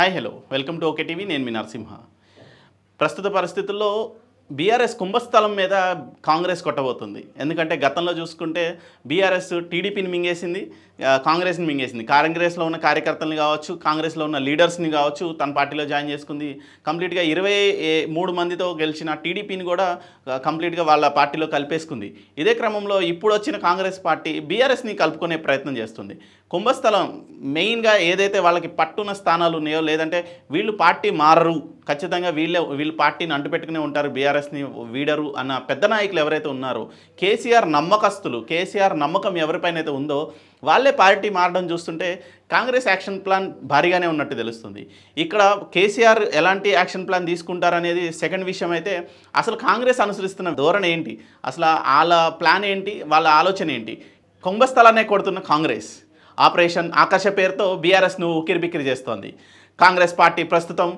Hi hello. Welcome to okay TV. నేను మీ నరసింహ. ప్రస్తుత పరిస్థితుల్లో బీఆర్ఎస్ కుంభస్థలం మీద కాంగ్రెస్ కొట్టబోతుంది. ఎందుకంటే గతంలో చూసుకుంటే బీఆర్ఎస్ టీడీపీని మింగేసింది. కాంగ్రెస్ని మింగేసింది. కాంగ్రెస్లో ఉన్న కార్యకర్తలను కావచ్చు కాంగ్రెస్లో ఉన్న లీడర్స్ని కావచ్చు తన పార్టీలో జాయిన్ చేసుకుంది. కంప్లీట్గా ఇరవై ఏ- మూడు మందితో గెలిచిన టీడీపీని కూడా కంప్లీట్గా వాళ్ళ పార్టీలో కలిపేసుకుంది. ఇదే క్రమంలో ఇప్పుడు వచ్చిన కాంగ్రెస్ పార్టీ బీఆర్ఎస్ని కలుపుకునే ప్రయత్నం చేస్తుంది. కుంభస్థలం మెయిన్గా ఏదైతే వాళ్ళకి పట్టున్న స్థానాలు ఉన్నాయో లేదంటే వీళ్ళు పార్టీ మారరు ఖచ్చితంగా వీళ్ళే వీళ్ళు పార్టీని అంటుపెట్టుకునే ఉంటారు బీఆర్ఎస్ని వీడరు అన్న పెద్ద నాయకులు ఎవరైతే ఉన్నారో కేసీఆర్ నమ్మకస్తులు కేసీఆర్ నమ్మకం ఎవరిపైన అయితే ఉందో వాళ్ళే పార్టీ మారడం చూస్తుంటే కాంగ్రెస్ యాక్షన్ ప్లాన్ భారీగానే ఉన్నట్టు తెలుస్తుంది. ఇక్కడ కేసీఆర్ ఎలాంటి యాక్షన్ ప్లాన్ తీసుకుంటారనేది సెకండ్ విషయం అయితే అసలు కాంగ్రెస్ అనుసరిస్తున్న ధోరణి ఏంటి? అసలు వాళ్ళ ప్లాన్ ఏంటి? వాళ్ళ ఆలోచన ఏంటి? కుంభస్థలాన్నే కొడుతున్న కాంగ్రెస్. ఆపరేషన్ ఆకాశ పేరుతో బీఆర్ఎస్ను ఉక్కిరిబిక్కిరి చేస్తోంది. కాంగ్రెస్ పార్టీ ప్రస్తుతం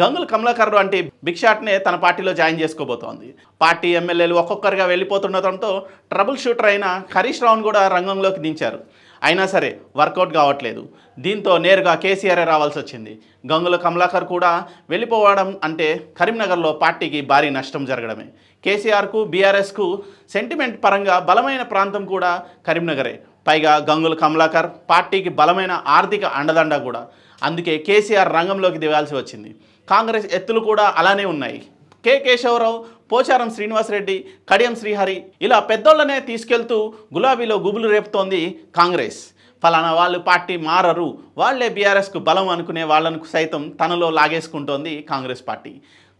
గంగుల కమలాకర్ వంటి బిక్షాట్నే తన పార్టీలో జాయిన్ చేసుకోబోతోంది. పార్టీ ఎమ్మెల్యేలు ఒక్కొక్కరిగా వెళ్ళిపోతుండటంతో ట్రబుల్ షూటర్ అయిన హరీష్ రావును కూడా రంగంలోకి దించారు. అయినా సరే వర్కౌట్ కావట్లేదు. దీంతో నేరుగా కేసీఆర్ రావాల్సి వచ్చింది. గంగుల కమలాకర్ కూడా వెళ్ళిపోవడం అంటే కరీంనగర్లో పార్టీకి భారీ నష్టం జరగడమే. కేసీఆర్కు బీఆర్ఎస్కు సెంటిమెంట్ పరంగా బలమైన ప్రాంతం కూడా కరీంనగరే. పైగా గంగుల కమలాకర్ పార్టీకి బలమైన ఆర్థిక అండదండ కూడా. అందుకే కేసీఆర్ రంగంలోకి దిగాల్సి వచ్చింది. కాంగ్రెస్ ఎత్తులు కూడా అలానే ఉన్నాయి. కె. కేశవరావు పోచారం శ్రీనివాసరెడ్డి కడియం శ్రీహరి ఇలా పెద్దోళ్ళనే తీసుకెళ్తూ గులాబీలో గుబులు రేపుతోంది కాంగ్రెస్. ఫలానా వాళ్ళు పార్టీ మారరు. వాళ్ళే బీఆర్ఎస్కు బలం అనుకునే వాళ్ళను సైతం తనలో లాగేసుకుంటోంది కాంగ్రెస్ పార్టీ.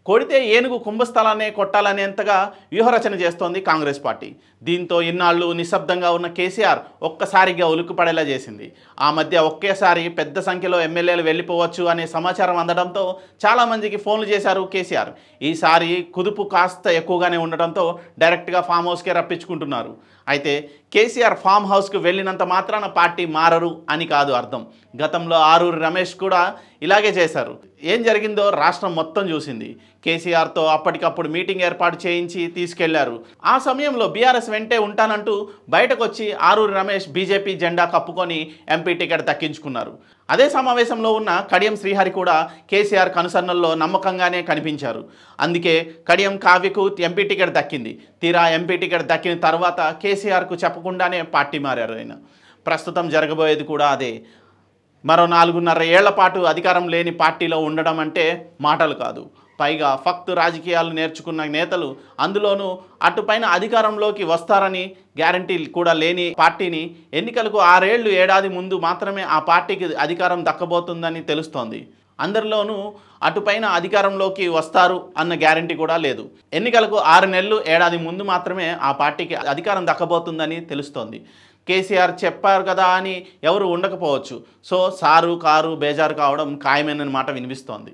కొడితే ఏనుగు కుంభస్థలాన్నే కొట్టాలనేంతగా వ్యూహరచన చేస్తోంది కాంగ్రెస్ పార్టీ. దీంతో ఇన్నాళ్ళు నిశ్శబ్దంగా ఉన్న కేసీఆర్ ఒక్కసారిగా ఉలుకుపడేలా చేసింది. ఆ మధ్య ఒకేసారి పెద్ద సంఖ్యలో ఎమ్మెల్యేలు వెళ్ళిపోవచ్చు అనే సమాచారం అందడంతో చాలామందికి ఫోన్లు చేశారు కేసీఆర్. ఈసారి కుదుపు కాస్త ఎక్కువగానే ఉండడంతో డైరెక్ట్గా ఫామ్ హౌస్కే రప్పించుకుంటున్నారు. అయితే కేసీఆర్ ఫామ్ హౌస్కు వెళ్ళినంత మాత్రాన పార్టీ మారరు అని కాదు అర్థం. గతంలో ఆరూరు రమేష్ కూడా ఇలాగే చేశారు. ఏం జరిగిందో రాష్ట్రం మొత్తం చూసింది. కేసీఆర్తో అప్పటికప్పుడు మీటింగ్ ఏర్పాటు చేయించి తీసుకెళ్ళారు. ఆ సమయంలో బీఆర్ఎస్ వెంటే ఉంటానంటూ బయటకు వచ్చి ఆరూరి రమేష్ బీజేపీ జెండా కప్పుకొని ఎంపీ టికెట్ దక్కించుకున్నారు. అదే సమావేశంలో ఉన్న కడియం శ్రీహరి కూడా కేసీఆర్ కనుసన్నల్లో నమ్మకంగానే కనిపించారు. అందుకే కడియం కావ్యకు ఎంపీ టికెట్ దక్కింది. తీరా ఎంపీ టికెట్ దక్కిన తర్వాత కేసీఆర్కు చెప్పకుండానే పార్టీ మారారు ఆయన. ప్రస్తుతం జరగబోయేది కూడా అదే. మరో నాలుగున్నర ఏళ్ళ పాటు అధికారం లేని పార్టీలో ఉండడం అంటే మాటలు కాదు. పైగా ఫక్త్ రాజకీయాలు నేర్చుకున్న నేతలు అందులోనూ అటుపైన అధికారంలోకి వస్తారని గ్యారంటీ కూడా లేని పార్టీని ఎన్నికలకు ఆరేళ్ళు ఏడాది ముందు మాత్రమే ఆ పార్టీకి అధికారం దక్కబోతుందని తెలుస్తోంది. అందరిలోనూ అటుపైన అధికారంలోకి వస్తారు అన్న గ్యారంటీ కూడా లేదు. ఎన్నికలకు ఆరు నెలలు ఏడాది ముందు మాత్రమే ఆ పార్టీకి అధికారం దక్కబోతుందని తెలుస్తోంది. కేసీఆర్ చెప్పారు కదా అని ఎవరు ఉండకపోవచ్చు. సో సారు కారు బేజారు కావడం ఖాయమైన మాట వినిపిస్తోంది.